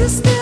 Just